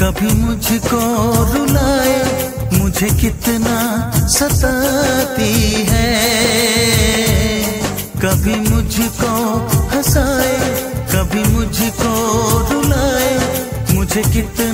कभी मुझको रुलाए, मुझे कितना सताती है। कभी मुझको हंसाए, कभी मुझको रुलाए, मुझे कितना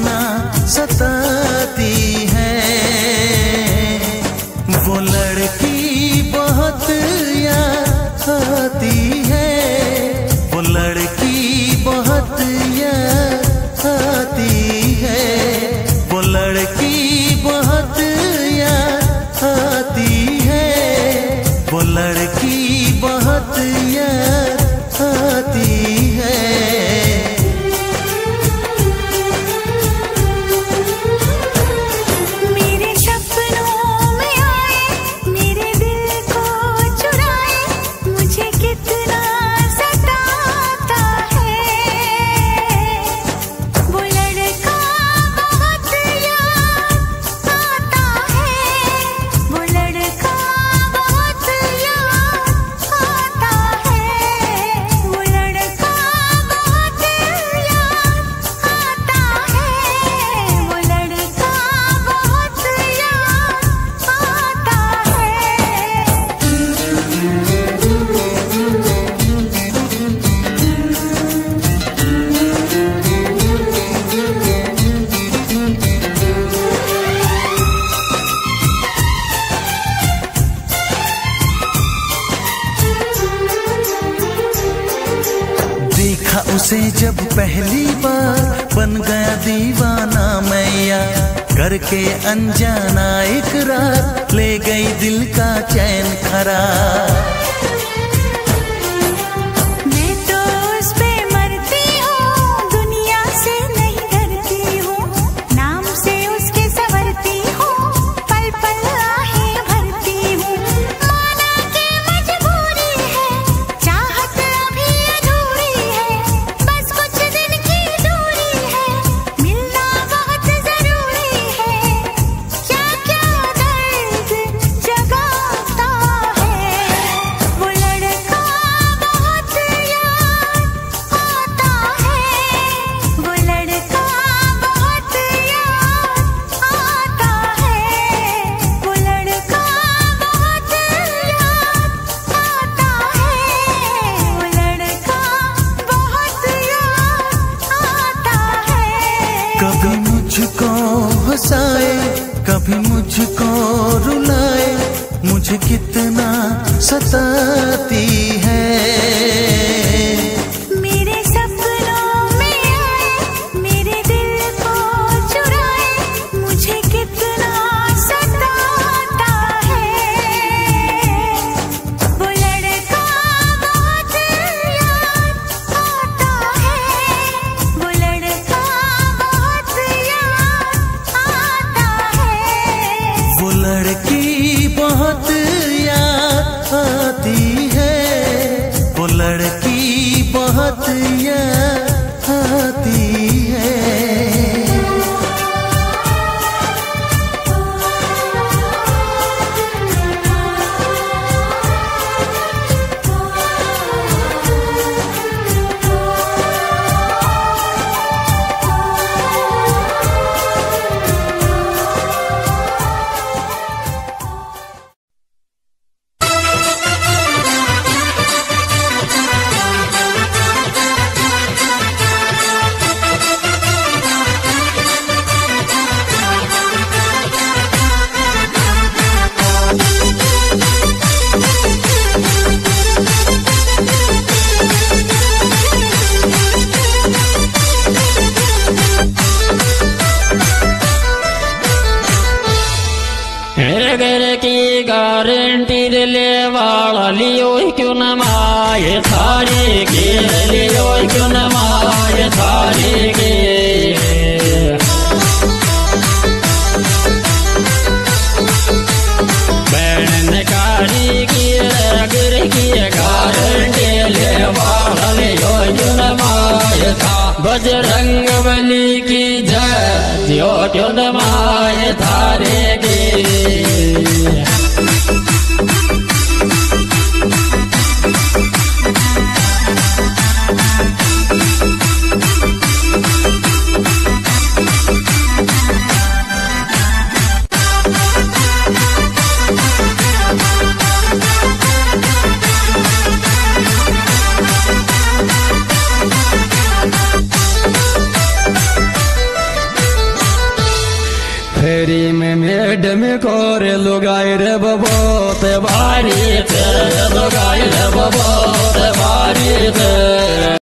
तुमसे जब पहली बार बन गया दीवाना मैया करके अनजाना इकरार ले गई दिल का चैन खरा कभी मुझको हंसाए कभी मुझको रुलाए मुझे कितना सताती है। की गारंटी ले वाला लियो क्यों न माए सारी की लियो क्यों न माए डोगरी में मेड में कोर लुगाई रे बहुत भारी थे, लुगाई रे बहुत भारी थे।